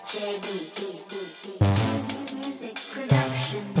Alex Music production.